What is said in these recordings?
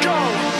go.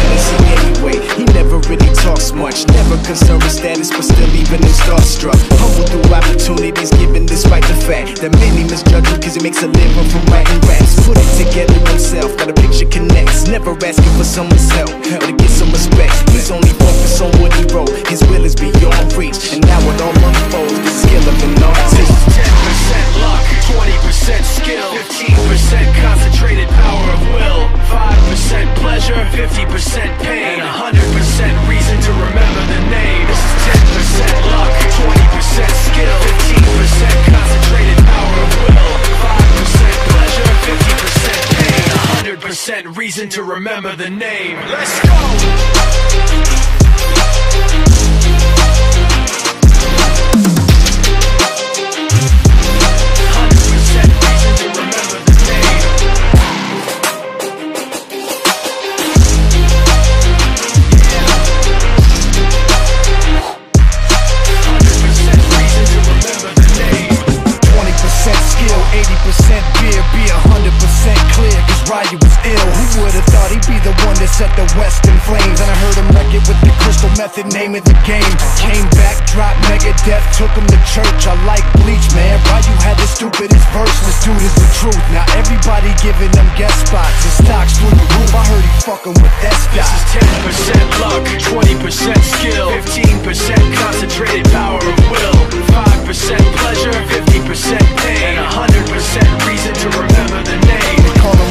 Talks much. Never concerned with status, but still even him starstruck. Humble through opportunities given despite the fact that many misjudge him because he makes a living from writing raps. Put it together himself, got a picture connects. Never asking for someone's help or to get some respect. He's only focused on what he reason to remember the name. Let's go! Method, name of the game. Came back, dropped Megadeth, took him to church. I like Bleach, man. why you had the stupidest verse, this dude is the truth. Now everybody giving them guest spots, and stocks through the roof. I heard he fucking with This S-Dot. is 10% luck, 20% skill, 15% concentrated power of will, 5% pleasure, 50% pain, and 100% reason to remember the name.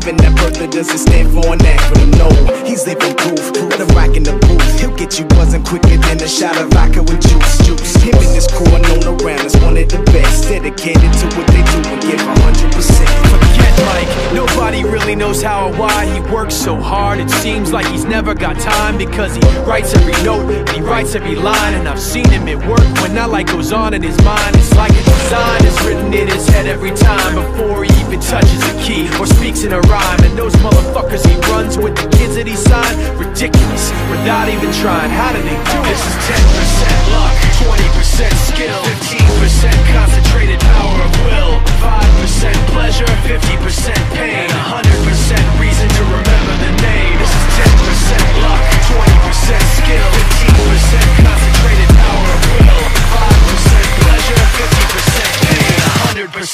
Given that birth or does it stand for an acronym? No, he's living proof. Him rock in the booth. He'll get you buzzing quicker than a shot of vodka with juice. Juice. Him and his crew are known around as one of the best. Dedicated to what they do and give 100%. Forget Mike, nobody really knows how or why he works so hard. It seems like he's never got time because he writes every note and he writes every line. And I've seen him at work when that light goes on in his mind. It's like a design is written in his head every time before he even touches a key or speaks in a And those motherfuckers he runs with the kids that he signed, ridiculous without even trying. How do they do this? Is 10% luck, 20% skill, 15% concentrated power of will, 5% pleasure,